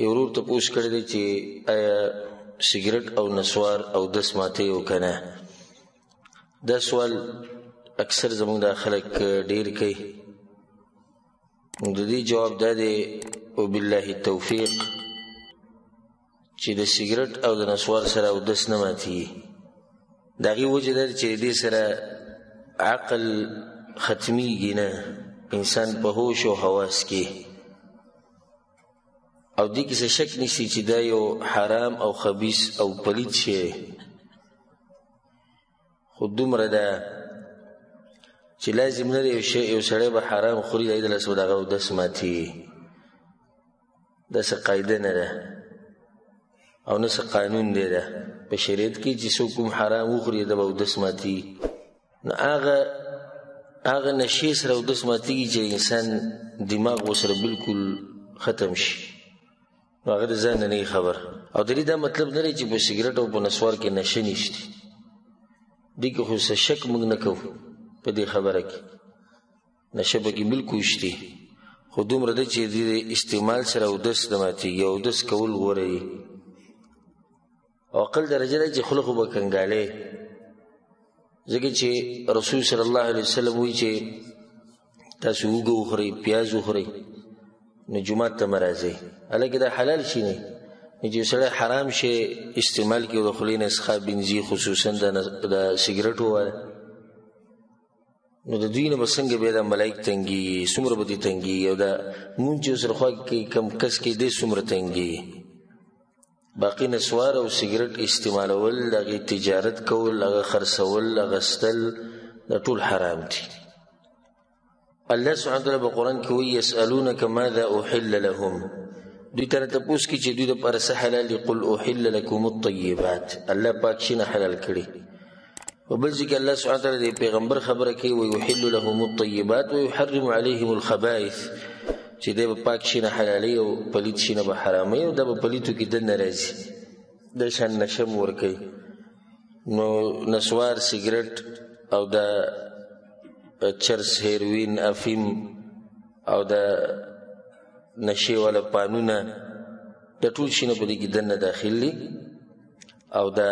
یو ورور ته پوښ کړی دی چې آیا سیګریټ او نسوار او دس ماته یو کنه دا سوال اکثر زموږ د خلک ډیر کوي د دې جواب دا دی او بالله التوفیق چې د سیګریټ او د نسوار سره او دس نه ماتي دا غي وجه ده چې دې سره عقل ختميږي نه انسان په هوش او حواس کې او دې کې څه شک نشي چې دا یو حرام او خبیث او پلید شی دی خو دومره ده چې لازم نه دی یو شی یو سړی به حرام خوري دی دلاسه به دغه اودس ماتي داسې قاعده نه ده او نه څه قانون دی ده په شریعت کې چې څوک کوم حرام وخوري د به اودس ماتي نو هغه هغه نشي سره او داس ماتېږي چې انسان دماغ وسره بالکل ختم شي نو هغه د ځان نه خبر او د دې دا مطلب نه دی چې په سیګریټ او په نسوار کې نشه نشته دې کې خو څه شک موږ نه کوو په دې خبره کې نشه به کې بالکل شته خو دومره ده چې د استعمال سره اودس نه ماتېږي اودس کول غوره او عقل درجه ده چې خلق به کنګاله ځکه چې رسول صلی الله علیه وسلم وی چې تاسو وګو خوري پیاز وخوري نو جمعه ته مرزي الکه دا حلال شي نه چې سره حرام شي استعمال کې د خلینو څخه بنزي خصوصا د سیګریټ وره نو د دوی نه بسنګ به د ملائک تنګي سمره بدی تنګي او دا مونږ چې سره خو کې کم کس کې دې سمره تنګي باقی نسوار او سیګریټ استعمالول دغه تجارت کول هغه خرڅول غستل دا ټول حرام دي الله سبحانه وتعالی په قران کې وایي يسالونک ماذا احل لهم دوی تر ته پوس کې چې دوی د پر سه حلال قل احل لكم الطيبات الله پاک شي نه حلال کړي په بل ځای کې الله سبحانه وتعالی د پیغمبر خبره کوي او یحل لهم الطیبات و یحرم علیهم الخبائث چې د پاک شي نه حلالي او پلیت شي نه به حرامي او د پلیتو کې د ناراضي د شان نشم ور کوي نو نسوار سیګریټ او د چرس هیروین افیم او د نشي ولا پانونه د ټول شي نه په دې کې دنه داخلي او دا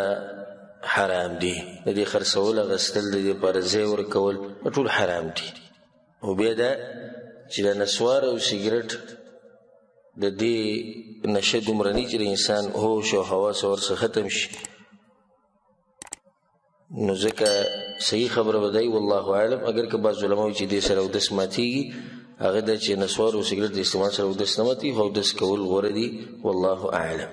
حرام دي د دې خرڅول غسل د دې پر ځای ور کول ټول حرام دي او بیا دا چې د نسوار او سیګریټ د دې نشه دومره نه چې انسان هوش او حواس ورڅخه ختم شي نو ځکه صحیح خبره بدای والله عالم اگر که بعض علماء چې دې سره ودس ماتيږي هغه د چې نسوار او سیګریټ د استعمال سره ودس نه ماتي هو دس کول غوړه دي والله اعلم